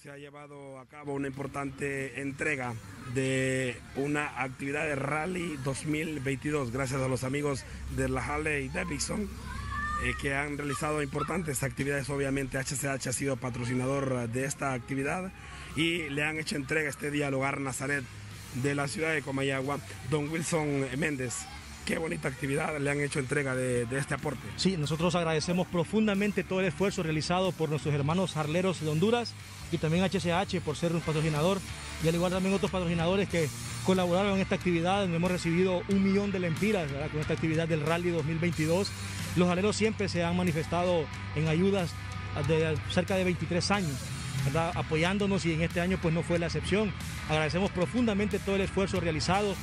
Se ha llevado a cabo una importante entrega de una actividad de Rally 2022 gracias a los amigos de la Harley Davidson eh, que han realizado importantes actividades. Obviamente HCH ha sido patrocinador de esta actividad y le han hecho entrega este día al hogar Nazaret de la ciudad de Comayagua, don Wilson Méndez. Qué bonita actividad, le han hecho entrega de, este aporte. Sí, nosotros agradecemos profundamente todo el esfuerzo realizado por nuestros hermanos harleros de Honduras y también HCH por ser un patrocinador y al igual también otros patrocinadores que colaboraron en esta actividad. Hemos recibido un millón de lempiras con esta actividad del Rally 2022. Los harleros siempre se han manifestado en ayudas de cerca de 23 años. apoyándonos y en este año pues no fue la excepción. Agradecemos profundamente todo el esfuerzo realizado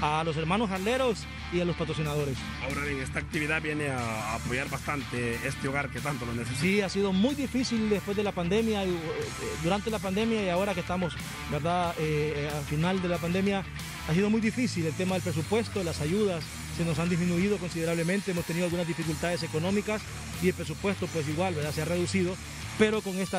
a los hermanos jarleros y a los patrocinadores. Ahora bien, esta actividad viene a apoyar bastante este hogar que tanto lo necesita. Sí, ha sido muy difícil después de la pandemia, durante la pandemia y ahora que estamos, ¿verdad?, eh, al final de la pandemia, ha sido muy difícil el tema del presupuesto, las ayudas se nos han disminuido considerablemente, hemos tenido algunas dificultades económicas y el presupuesto pues igual, ¿verdad?, se ha reducido, pero con este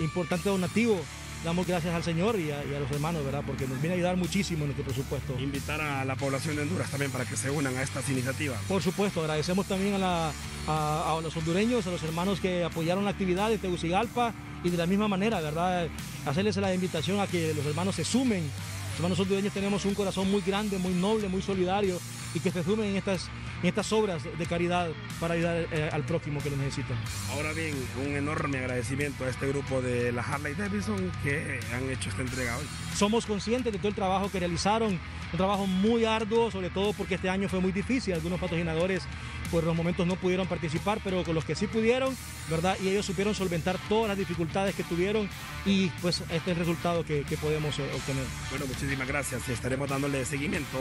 importante donativo damos gracias al Señor y a, y a, los hermanos, ¿verdad? Porque nos viene a ayudar muchísimo en este presupuesto. Invitar a la población de Honduras también para que se unan a estas iniciativas. Por supuesto, agradecemos también a, la, a, a los hondureños, a los hermanos que apoyaron la actividad de Tegucigalpa y de la misma manera, ¿verdad? Hacerles la invitación a que los hermanos se sumen. Hermanos hondureños tenemos un corazón muy grande, muy noble, muy solidario y que se sumen en estas, en estas obras de caridad para ayudar eh, al prójimo que lo necesita. Ahora bien, un enorme agradecimiento a este grupo de la Harley Davidson que han hecho esta entrega hoy. Somos conscientes de todo el trabajo que realizaron, un trabajo muy arduo, sobre todo porque este año fue muy difícil. Algunos patrocinadores por los momentos no pudieron participar, pero con los que sí pudieron, ¿verdad? Y ellos supieron solventar todas las dificultades que tuvieron y pues este es el resultado que, que podemos obtener. Bueno, muchísimas gracias y estaremos dándole seguimiento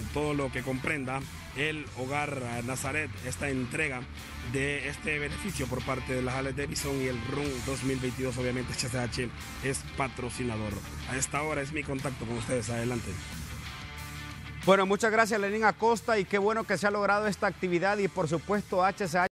en todo lo que comprenda el Hogar Nazaret, esta entrega de este beneficio por parte de la Harley Davidson y el RUN 2022, obviamente HCH es patrocinador. A esta hora es mi contacto con ustedes, adelante. Bueno, muchas gracias Lenín Acosta y qué bueno que se ha logrado esta actividad y por supuesto HCH